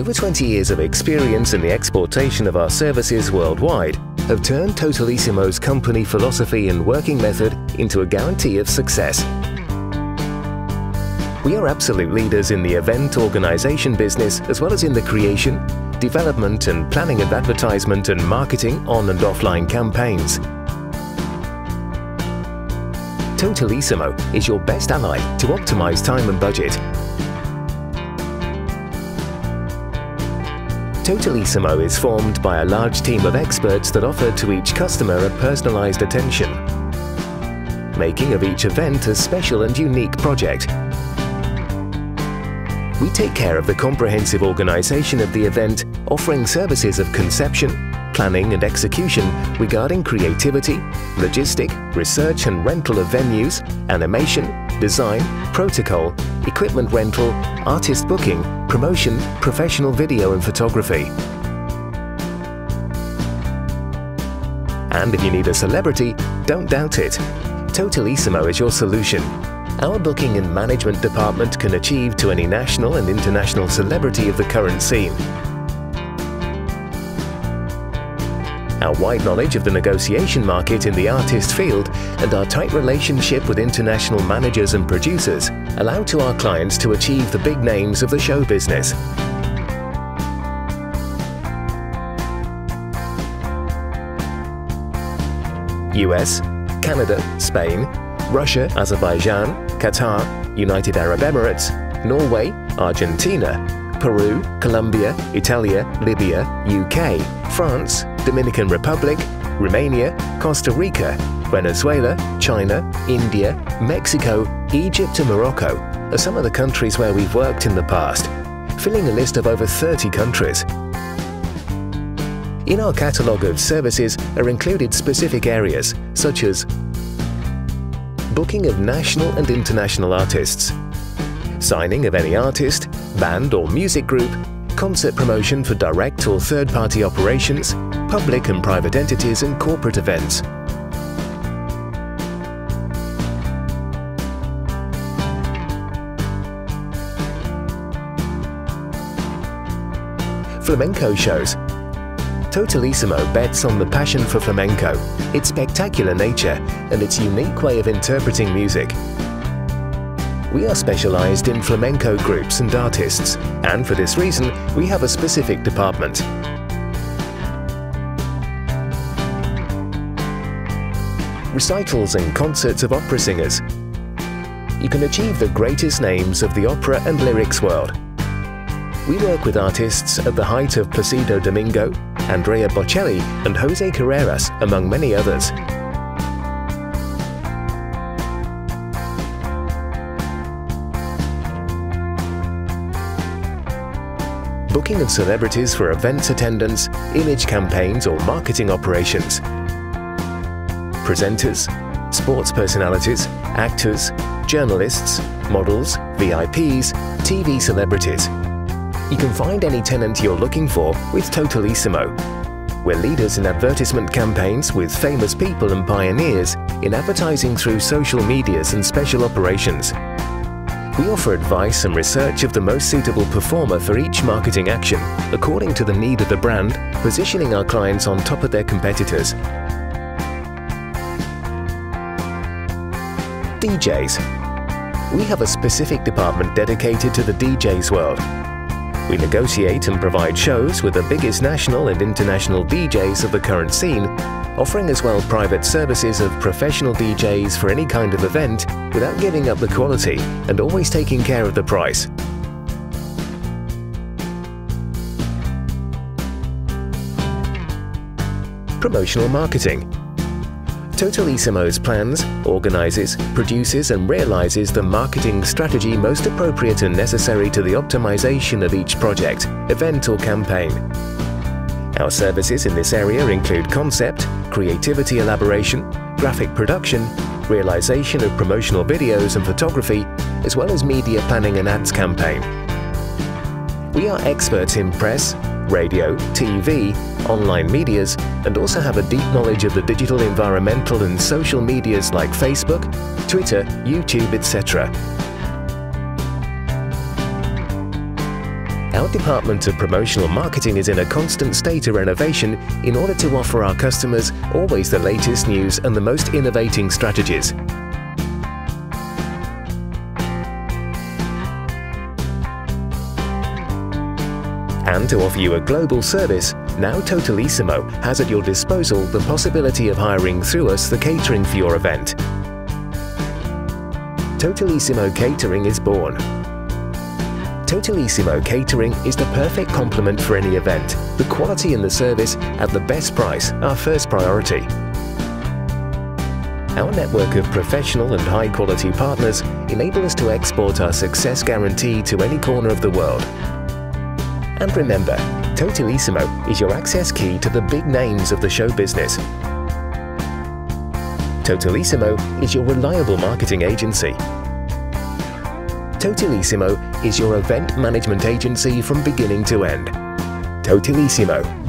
Over 20 years of experience in the exportation of our services worldwide have turned Totalisimo's company philosophy and working method into a guarantee of success. We are absolute leaders in the event organization business as well as in the creation, development and planning of advertisement and marketing on and offline campaigns. Totalisimo is your best ally to optimize time and budget Totalisimo is formed by a large team of experts that offer to each customer a personalized attention, making of each event a special and unique project. We take care of the comprehensive organization of the event, offering services of conception, planning and execution regarding creativity, logistic, research and rental of venues, animation, design, protocol, equipment rental, artist booking, promotion, professional video and photography. And if you need a celebrity, don't doubt it. Totalisimo is your solution. Our booking and management department can achieve to any national and international celebrity of the current scene. Our wide knowledge of the negotiation market in the artist field and our tight relationship with international managers and producers allow to our clients to achieve the big names of the show business. US, Canada, Spain, Russia, Azerbaijan, Qatar, United Arab Emirates, Norway, Argentina, Peru, Colombia, Italia, Libya, UK, France, Dominican Republic, Romania, Costa Rica, Venezuela, China, India, Mexico, Egypt and Morocco are some of the countries where we've worked in the past, filling a list of over 30 countries. In our catalogue of services are included specific areas such as booking of national and international artists, signing of any artist, band or music group, concert promotion for direct or third-party operations, public and private entities and corporate events. Flamenco shows. Totalissimo bets on the passion for flamenco, its spectacular nature and its unique way of interpreting music. We are specialized in flamenco groups and artists, and for this reason, we have a specific department. Recitals and concerts of opera singers. You can achieve the greatest names of the opera and lyrics world. We work with artists at the height of Placido Domingo, Andrea Bocelli and Jose Carreras, among many others. booking of celebrities for events attendance, image campaigns or marketing operations. Presenters, sports personalities, actors, journalists, models, VIPs, TV celebrities. You can find any tenant you're looking for with Totalisimo. We're leaders in advertisement campaigns with famous people and pioneers in advertising through social medias and special operations. We offer advice and research of the most suitable performer for each marketing action, according to the need of the brand, positioning our clients on top of their competitors. DJs. We have a specific department dedicated to the DJs world. We negotiate and provide shows with the biggest national and international DJs of the current scene offering as well private services of professional DJs for any kind of event without giving up the quality and always taking care of the price. Promotional marketing. Totalisimo's plans, organizes, produces and realizes the marketing strategy most appropriate and necessary to the optimization of each project, event or campaign. Our services in this area include concept, creativity elaboration, graphic production, realization of promotional videos and photography, as well as media planning and ads campaign. We are experts in press, radio, TV, online medias, and also have a deep knowledge of the digital environmental and social medias like Facebook, Twitter, YouTube, etc. Our Department of Promotional Marketing is in a constant state of renovation in order to offer our customers always the latest news and the most innovating strategies. And to offer you a global service, now Totalisimo has at your disposal the possibility of hiring through us the catering for your event. Totalisimo Catering is born. Totalisimo Catering is the perfect complement for any event. The quality and the service at the best price are first priority. Our network of professional and high quality partners enable us to export our success guarantee to any corner of the world and remember, Totalisimo is your access key to the big names of the show business. Totalisimo is your reliable marketing agency. Totalisimo is your event management agency from beginning to end. Totalisimo